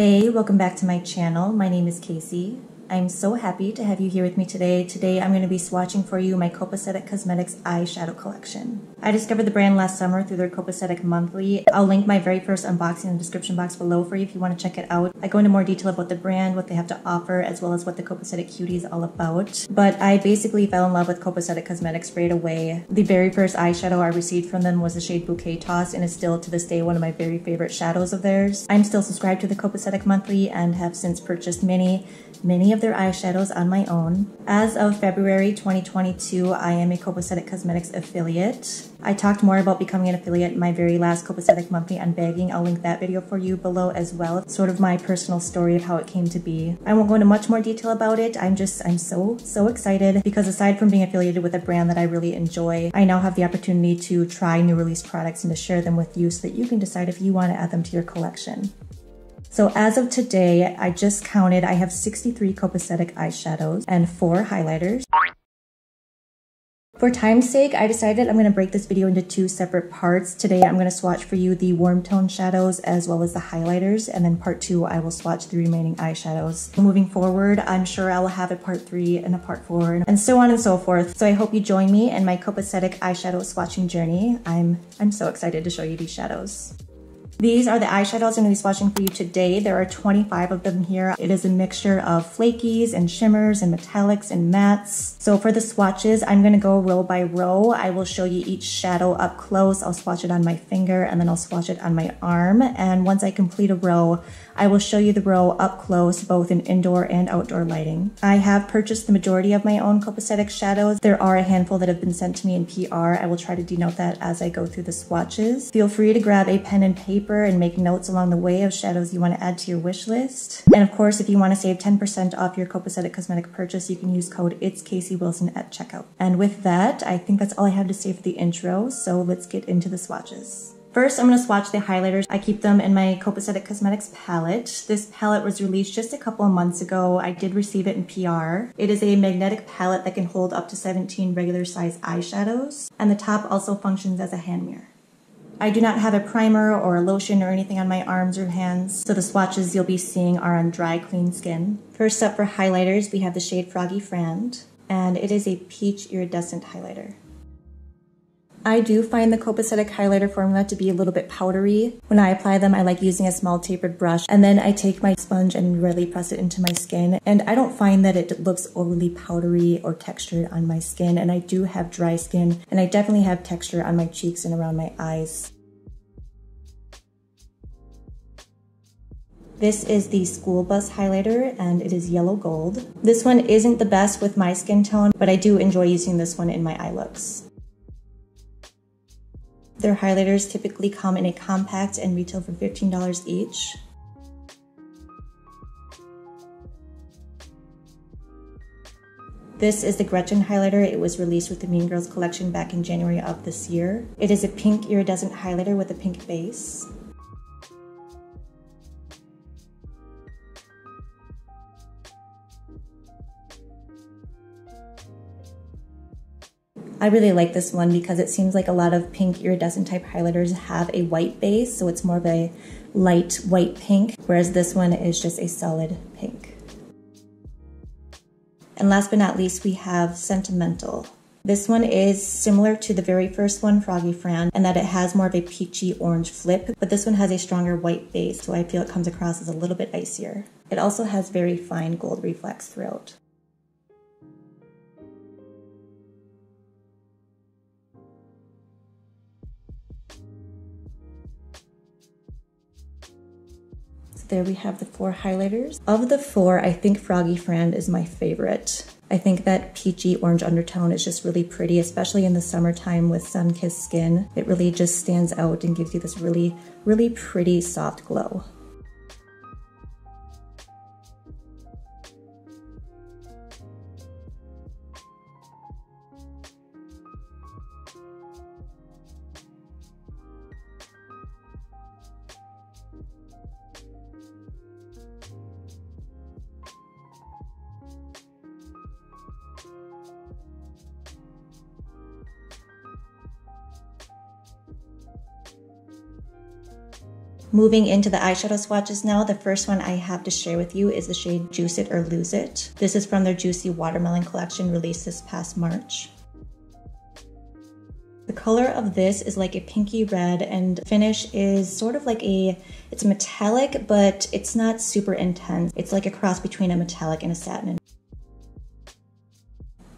Hey, welcome back to my channel. My name is Casey. I'm so happy to have you here with me today. Today I'm going to be swatching for you my Copacetic Cosmetics eyeshadow collection. I discovered the brand last summer through their Copacetic Monthly. I'll link my very first unboxing in the description box below for you if you want to check it out. I go into more detail about the brand, what they have to offer, as well as what the Copacetic Cutie is all about. But I basically fell in love with Copacetic Cosmetics right away. The very first eyeshadow I received from them was the shade Bouquet Toss and is still to this day one of my very favorite shadows of theirs. I'm still subscribed to the Copacetic Monthly and have since purchased many many of their eyeshadows on my own. As of February 2022, I am a Copacetic Cosmetics affiliate. I talked more about becoming an affiliate in my very last Copacetic Monthly Unbagging. I'll link that video for you below as well. Sort of my personal story of how it came to be. I won't go into much more detail about it. I'm just, I'm so, so excited because aside from being affiliated with a brand that I really enjoy, I now have the opportunity to try new release products and to share them with you so that you can decide if you want to add them to your collection. So as of today, I just counted, I have 63 copacetic eyeshadows and four highlighters. For time's sake, I decided I'm to break this video into two separate parts. Today, I'm to swatch for you the warm tone shadows as well as the highlighters. And then part two, I will swatch the remaining eyeshadows. Moving forward, I'm sure I will have a part three and a part four and so on and so forth. So I hope you join me in my copacetic eyeshadow swatching journey. I'm, I'm so excited to show you these shadows. These are the eyeshadows I'm to be swatching for you today. There are 25 of them here. It is a mixture of flakies and shimmers and metallics and mattes. So for the swatches, I'm going to go row by row. I will show you each shadow up close. I'll swatch it on my finger and then I'll swatch it on my arm. And once I complete a row, I will show you the row up close, both in indoor and outdoor lighting. I have purchased the majority of my own copacetic shadows. There are a handful that have been sent to me in PR. I will try to denote that as I go through the swatches. Feel free to grab a pen and paper and make notes along the way of shadows you want to add to your wish list. And of course, if you want to save 10% off your Copacetic cosmetic purchase, you can use code It's Casey Wilson at checkout. And with that, I think that's all I have to say for the intro. So let's get into the swatches. First, I'm going to swatch the highlighters. I keep them in my Copacetic Cosmetics palette. This palette was released just a couple of months ago. I did receive it in PR. It is a magnetic palette that can hold up to 17 regular size eyeshadows. And the top also functions as a hand mirror. I do not have a primer or a lotion or anything on my arms or hands, so the swatches you'll be seeing are on dry, clean skin. First up for highlighters, we have the shade Froggy Friend, and it is a peach iridescent highlighter. I do find the Copacetic highlighter formula to be a little bit powdery. When I apply them, I like using a small tapered brush, and then I take my sponge and really press it into my skin. And I don't find that it looks overly powdery or textured on my skin, and I do have dry skin, and I definitely have texture on my cheeks and around my eyes. This is the School Bus highlighter and it is yellow gold. This one isn't the best with my skin tone, but I do enjoy using this one in my eye looks. Their highlighters typically come in a compact and retail for $15 each. This is the Gretchen highlighter. It was released with the Mean Girls collection back in January of this year. It is a pink iridescent highlighter with a pink base. I really like this one because it seems like a lot of pink iridescent type highlighters have a white base, so it's more of a light white pink, whereas this one is just a solid pink. And last but not least, we have Sentimental. This one is similar to the very first one, Froggy Friend, and that it has more of a peachy orange flip, but this one has a stronger white base, so I feel it comes across as a little bit icier. It also has very fine gold reflex throughout. There we have the four highlighters. Of the four, I think Froggy Friend is my favorite. I think that peachy orange undertone is just really pretty, especially in the summertime with sun-kissed skin. It really just stands out and gives you this really, really pretty soft glow. Moving into the eyeshadow swatches now, the first one I have to share with you is the shade Juice It or Lose It. This is from their Juicy Watermelon collection released this past March. The color of this is like a pinky red and finish is sort of like a, it's metallic, but it's not super intense. It's like a cross between a metallic and a satin.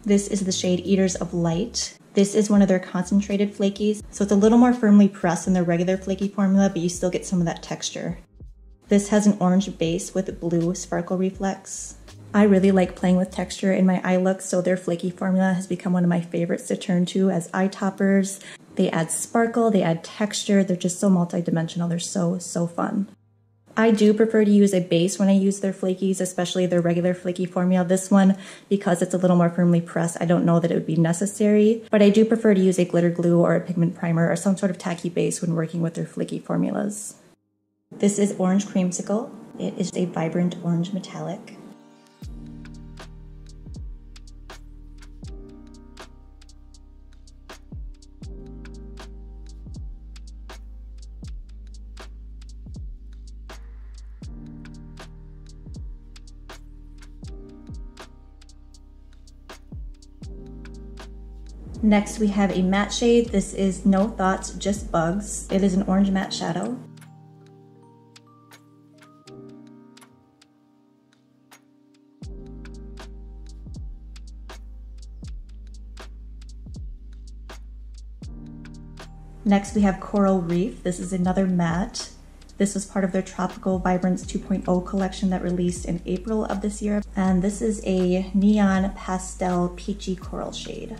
This is the shade Eaters of Light. This is one of their concentrated flakies, so it's a little more firmly pressed than their regular flaky formula, but you still get some of that texture. This has an orange base with blue sparkle reflex. I really like playing with texture in my eye look, so their flaky formula has become one of my favorites to turn to as eye toppers. They add sparkle, they add texture, they're just so multidimensional, they're so, so fun. I do prefer to use a base when I use their flakies, especially their regular flaky formula. This one, because it's a little more firmly pressed, I don't know that it would be necessary, but I do prefer to use a glitter glue or a pigment primer or some sort of tacky base when working with their flaky formulas. This is Orange Creamsicle. It is a vibrant orange metallic. Next, we have a matte shade. This is No Thoughts, Just Bugs. It is an orange matte shadow. Next, we have Coral Reef. This is another matte. This was part of their Tropical Vibrance 2.0 collection that released in April of this year. And this is a neon pastel peachy coral shade.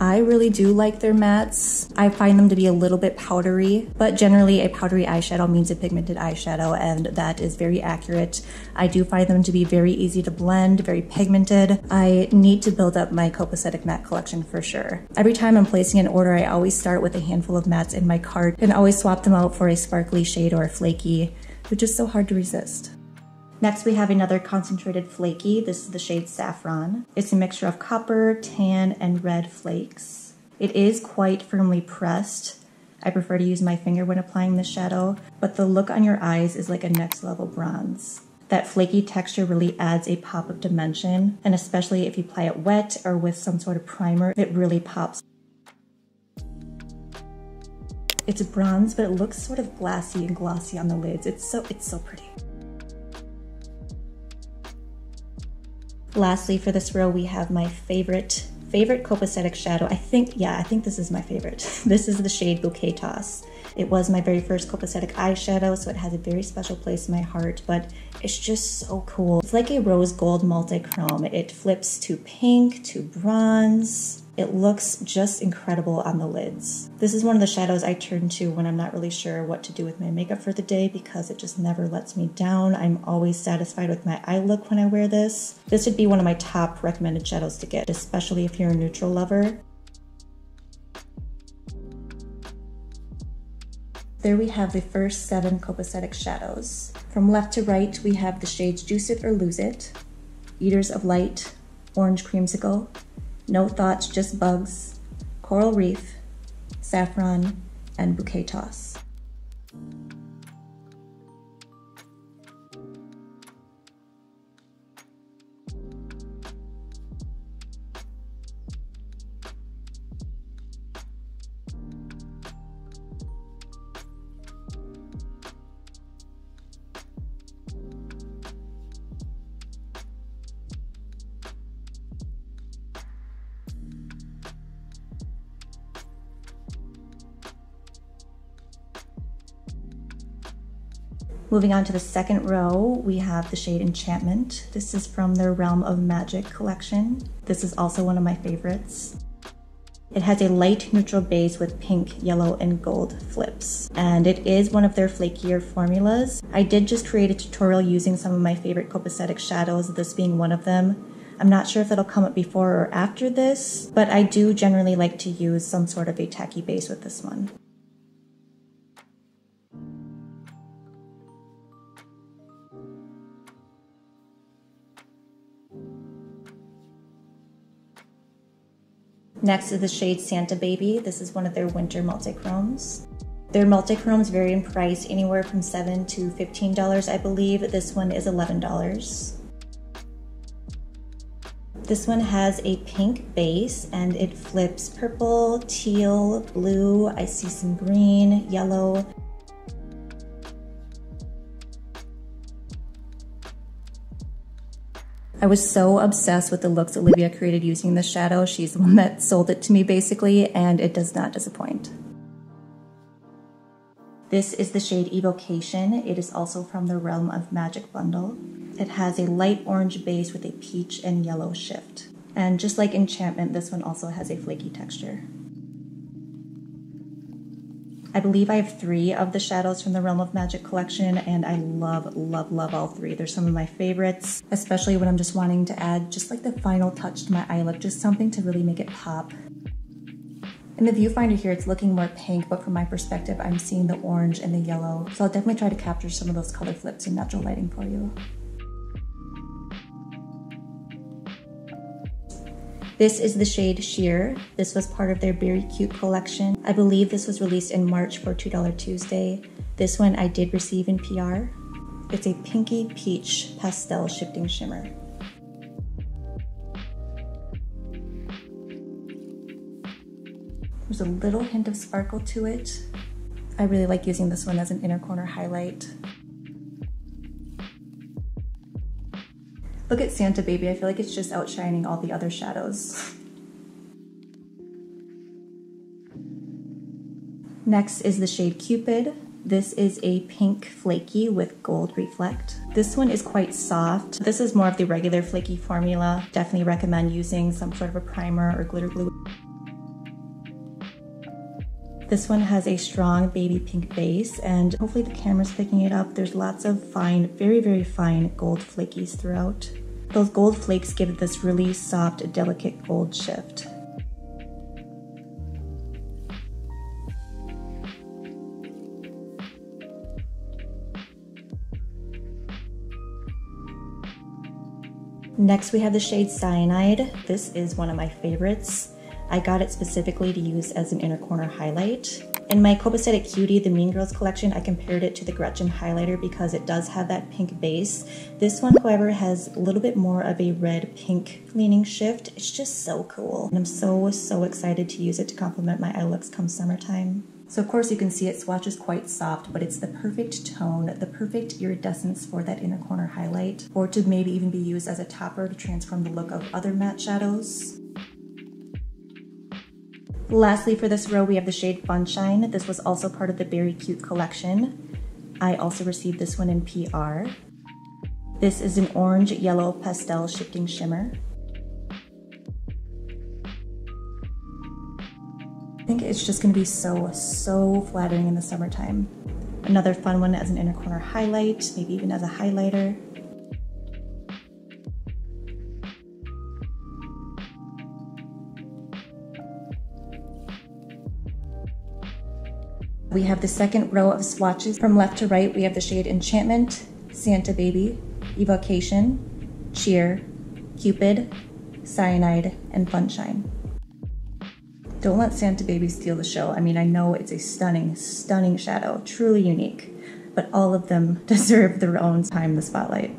I really do like their mattes. I find them to be a little bit powdery, but generally a powdery eyeshadow means a pigmented eyeshadow and that is very accurate. I do find them to be very easy to blend, very pigmented. I need to build up my copacetic matte collection for sure. Every time I'm placing an order, I always start with a handful of mattes in my cart and always swap them out for a sparkly shade or a flaky. They're just so hard to resist. Next, we have another concentrated flaky. This is the shade Saffron. It's a mixture of copper, tan, and red flakes. It is quite firmly pressed. I prefer to use my finger when applying the shadow, but the look on your eyes is like a next level bronze. That flaky texture really adds a pop of dimension, and especially if you apply it wet or with some sort of primer, it really pops. It's bronze, but it looks sort of glassy and glossy on the lids. It's so, it's so pretty. Lastly, for this row, we have my favorite, favorite copacetic shadow. I think, yeah, I think this is my favorite. this is the shade Bouquet Toss. It was my very first copacetic eyeshadow, so it has a very special place in my heart, but it's just so cool. It's like a rose gold multi-chrome. It flips to pink, to bronze, it looks just incredible on the lids. This is one of the shadows I turn to when I'm not really sure what to do with my makeup for the day because it just never lets me down. I'm always satisfied with my eye look when I wear this. This would be one of my top recommended shadows to get, especially if you're a neutral lover. There we have the first seven copacetic shadows. From left to right, we have the shades Juice It or Lose It, Eaters of Light, Orange Creamsicle, no Thoughts, Just Bugs, Coral Reef, Saffron, and Bouquet Toss. Moving on to the second row, we have the shade Enchantment. This is from their Realm of Magic collection. This is also one of my favorites. It has a light neutral base with pink, yellow, and gold flips. And it is one of their flakier formulas. I did just create a tutorial using some of my favorite copacetic shadows, this being one of them. I'm not sure if it'll come up before or after this, but I do generally like to use some sort of a tacky base with this one. Next is the shade Santa Baby. This is one of their winter multi-chromes. Their multi-chromes vary in price anywhere from 7 to $15, I believe. This one is $11. This one has a pink base and it flips purple, teal, blue. I see some green, yellow. I was so obsessed with the looks Olivia created using the shadow. She's the one that sold it to me basically, and it does not disappoint. This is the shade Evocation. It is also from the Realm of Magic bundle. It has a light orange base with a peach and yellow shift. And just like Enchantment, this one also has a flaky texture. I believe I have three of the shadows from the Realm of Magic collection, and I love, love, love all three. They're some of my favorites, especially when I'm just wanting to add just like the final touch to my eye look, just something to really make it pop. In the viewfinder here, it's looking more pink, but from my perspective, I'm seeing the orange and the yellow. So I'll definitely try to capture some of those color flips in natural lighting for you. This is the shade Sheer. This was part of their Berry Cute collection. I believe this was released in March for $2 Tuesday. This one I did receive in PR. It's a pinky peach pastel shifting shimmer. There's a little hint of sparkle to it. I really like using this one as an inner corner highlight. Look at Santa Baby, I feel like it's just outshining all the other shadows. Next is the shade Cupid. This is a pink flaky with gold reflect. This one is quite soft. This is more of the regular flaky formula. Definitely recommend using some sort of a primer or glitter glue. This one has a strong baby pink base and hopefully the camera's picking it up. There's lots of fine, very, very fine gold flakies throughout. Those gold flakes give this really soft, delicate gold shift. Next we have the shade Cyanide. This is one of my favorites. I got it specifically to use as an inner corner highlight. In my Copacetic Cutie, the Mean Girls collection, I compared it to the Gretchen highlighter because it does have that pink base. This one, however, has a little bit more of a red-pink leaning shift. It's just so cool. And I'm so, so excited to use it to complement my eye looks come summertime. So of course you can see it swatches quite soft, but it's the perfect tone, the perfect iridescence for that inner corner highlight, or to maybe even be used as a topper to transform the look of other matte shadows. Lastly, for this row, we have the shade Funshine. This was also part of the Berry Cute collection. I also received this one in PR. This is an orange yellow pastel shifting shimmer. I think it's just gonna be so, so flattering in the summertime. Another fun one as an inner corner highlight, maybe even as a highlighter. We have the second row of swatches. From left to right, we have the shade Enchantment, Santa Baby, Evocation, Cheer, Cupid, Cyanide, and Funshine. Don't let Santa Baby steal the show. I mean, I know it's a stunning, stunning shadow, truly unique, but all of them deserve their own time in the spotlight.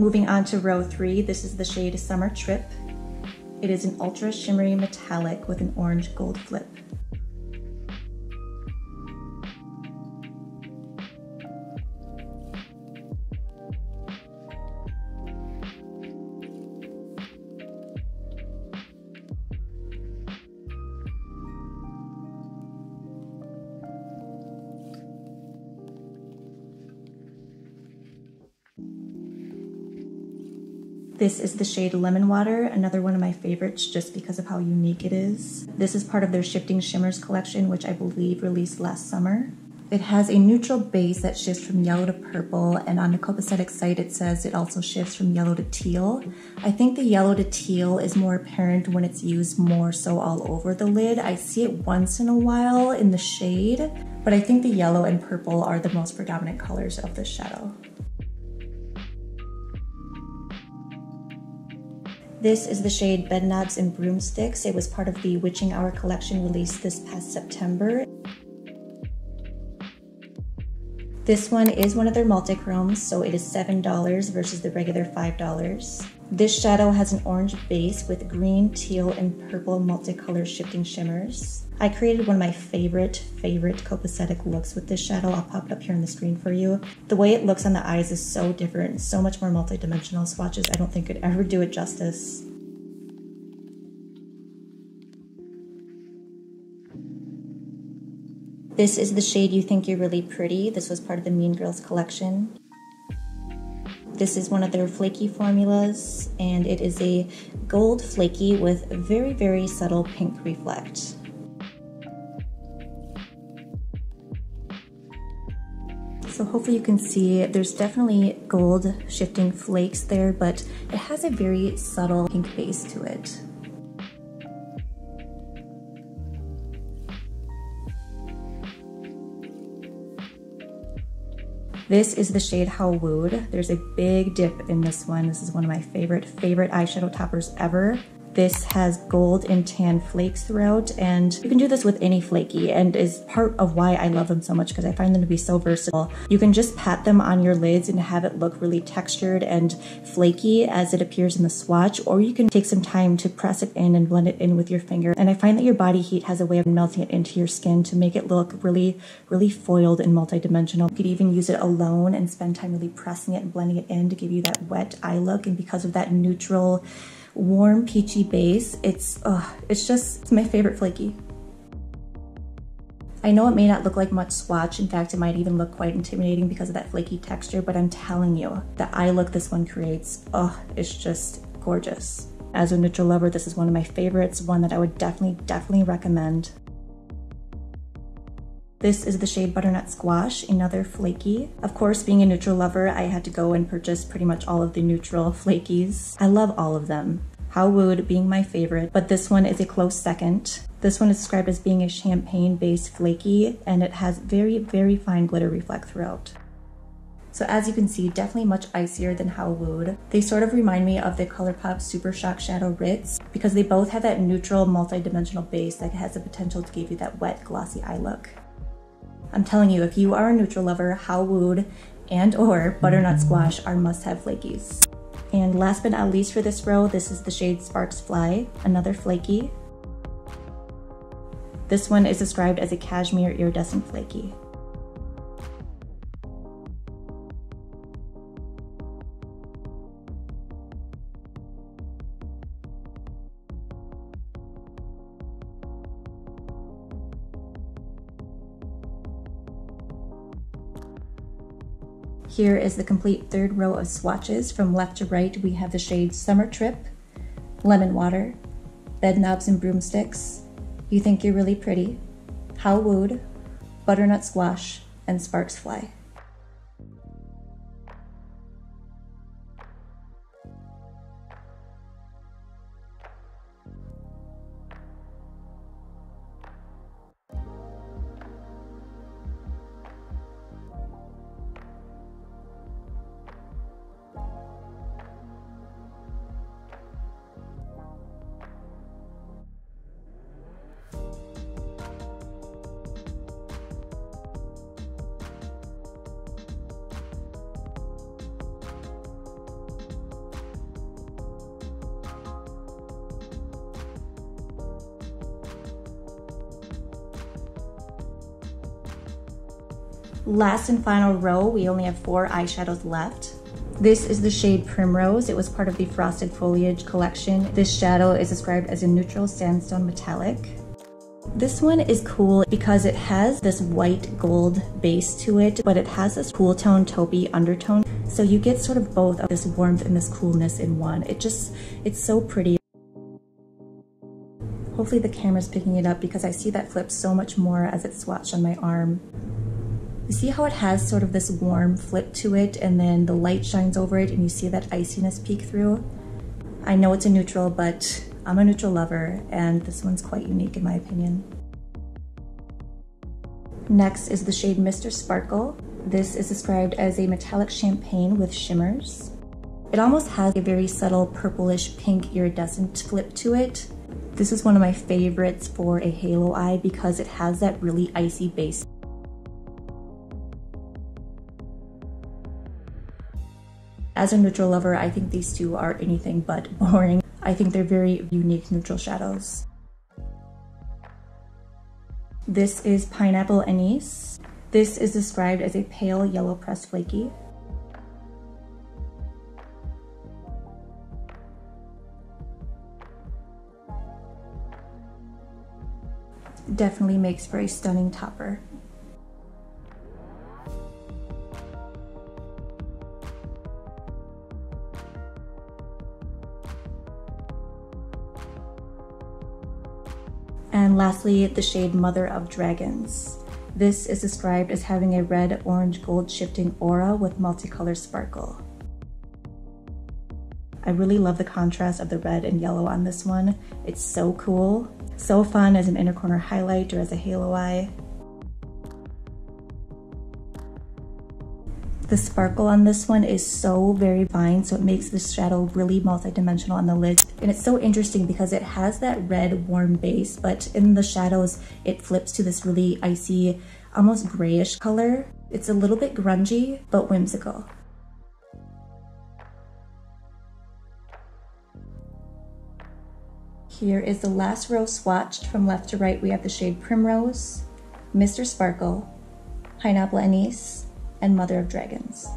Moving on to row three, this is the shade Summer Trip. It is an ultra shimmery metallic with an orange gold flip. This is the shade Lemon Water, another one of my favorites just because of how unique it is. This is part of their Shifting Shimmers collection, which I believe released last summer. It has a neutral base that shifts from yellow to purple, and on the Copacetic site it says it also shifts from yellow to teal. I think the yellow to teal is more apparent when it's used more so all over the lid. I see it once in a while in the shade, but I think the yellow and purple are the most predominant colors of the shadow. This is the shade Bedknobs and Broomsticks. It was part of the Witching Hour collection released this past September. This one is one of their multi-chromes, so it is $7 versus the regular $5. This shadow has an orange base with green, teal, and purple multicolor shifting shimmers. I created one of my favorite, favorite copacetic looks with this shadow. I'll pop it up here on the screen for you. The way it looks on the eyes is so different, so much more multi-dimensional. Swatches I don't think could ever do it justice. This is the shade You Think You're Really Pretty. This was part of the Mean Girls collection. This is one of their flaky formulas, and it is a gold flaky with very, very subtle pink reflect. So hopefully you can see there's definitely gold shifting flakes there, but it has a very subtle pink base to it. This is the shade How Wooed. There's a big dip in this one. This is one of my favorite, favorite eyeshadow toppers ever. This has gold and tan flakes throughout and you can do this with any flaky and is part of why I love them so much because I find them to be so versatile. You can just pat them on your lids and have it look really textured and flaky as it appears in the swatch or you can take some time to press it in and blend it in with your finger. And I find that your body heat has a way of melting it into your skin to make it look really, really foiled and multidimensional. You could even use it alone and spend time really pressing it and blending it in to give you that wet eye look and because of that neutral warm peachy base. It's, it's just, it's my favorite flaky. I know it may not look like much swatch. In fact, it might even look quite intimidating because of that flaky texture, but I'm telling you, the eye look this one creates, oh, it's just gorgeous. As a neutral lover, this is one of my favorites, one that I would definitely, definitely recommend. This is the shade Butternut Squash, another flaky. Of course, being a neutral lover, I had to go and purchase pretty much all of the neutral flakies. I love all of them. How Wooed being my favorite, but this one is a close second. This one is described as being a champagne-based flaky, and it has very, very fine glitter reflect throughout. So as you can see, definitely much icier than How Wooed. They sort of remind me of the ColourPop Super Shock Shadow Ritz because they both have that neutral multi-dimensional base that has the potential to give you that wet glossy eye look. I'm telling you, if you are a neutral lover, How Wooed and or Butternut Squash are must-have flakies. And last but not least for this row, this is the shade Sparks Fly, another flaky. This one is described as a cashmere iridescent flaky. Here is the complete third row of swatches. From left to right, we have the shades Summer Trip, Lemon Water, Bedknobs and Broomsticks, You Think You're Really Pretty, How Wooed, Butternut Squash, and Sparks Fly. Last and final row, we only have four eyeshadows left. This is the shade Primrose. It was part of the Frosted Foliage collection. This shadow is described as a neutral sandstone metallic. This one is cool because it has this white gold base to it, but it has this cool tone taupey undertone. So you get sort of both of this warmth and this coolness in one. It just, it's so pretty. Hopefully the camera's picking it up because I see that flip so much more as it's swatched on my arm. You see how it has sort of this warm flip to it and then the light shines over it and you see that iciness peek through? I know it's a neutral, but I'm a neutral lover and this one's quite unique in my opinion. Next is the shade Mr. Sparkle. This is described as a metallic champagne with shimmers. It almost has a very subtle purplish pink iridescent flip to it. This is one of my favorites for a halo eye because it has that really icy base. As a neutral lover, I think these two are anything but boring. I think they're very unique neutral shadows. This is Pineapple Anise. This is described as a pale yellow pressed flaky. Definitely makes for a stunning topper. Lastly, the shade Mother of Dragons. This is described as having a red, orange, gold shifting aura with multicolor sparkle. I really love the contrast of the red and yellow on this one. It's so cool. So fun as an inner corner highlight or as a halo eye. The sparkle on this one is so very fine, so it makes the shadow really multi-dimensional on the lid. And it's so interesting because it has that red warm base, but in the shadows, it flips to this really icy, almost grayish color. It's a little bit grungy, but whimsical. Here is the last row swatched from left to right. We have the shade Primrose, Mr. Sparkle, Pineapple Anise, and Mother of Dragons.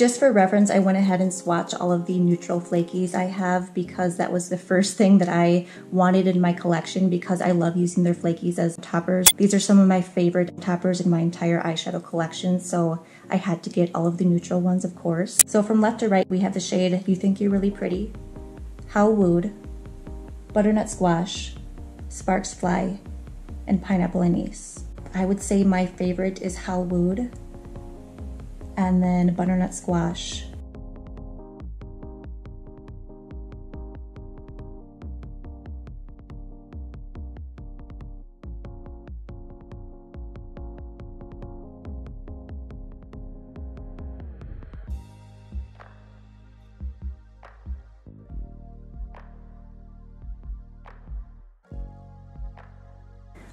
Just for reference, I went ahead and swatched all of the neutral flakies I have because that was the first thing that I wanted in my collection because I love using their flakies as toppers. These are some of my favorite toppers in my entire eyeshadow collection, so I had to get all of the neutral ones, of course. So from left to right, we have the shade You Think You're Really Pretty, How Wooed, Butternut Squash, Sparks Fly, and Pineapple Anise. I would say my favorite is How Wooed and then butternut squash.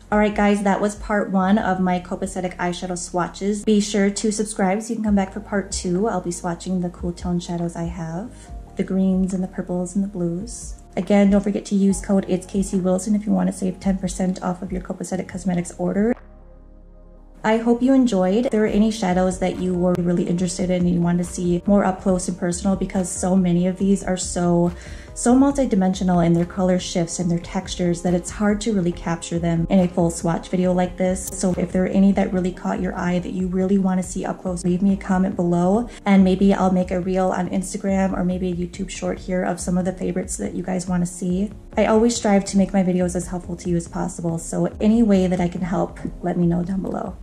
Alright guys, that was part one of my copacetic eyeshadow swatches. Be sure to subscribe so you can come back for part two. I'll be swatching the cool tone shadows I have. The greens and the purples and the blues. Again, don't forget to use code It's Casey Wilson if you want to save 10% off of your Copacetic Cosmetics order. I hope you enjoyed. If there were any shadows that you were really interested in and you wanted to see more up close and personal because so many of these are so so multidimensional in their color shifts and their textures that it's hard to really capture them in a full swatch video like this. So if there are any that really caught your eye that you really want to see up close, leave me a comment below and maybe I'll make a reel on Instagram or maybe a YouTube short here of some of the favorites that you guys want to see. I always strive to make my videos as helpful to you as possible, so any way that I can help, let me know down below.